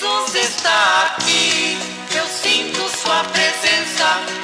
Jesus está aqui, eu sinto Sua presença.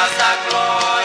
casa glória.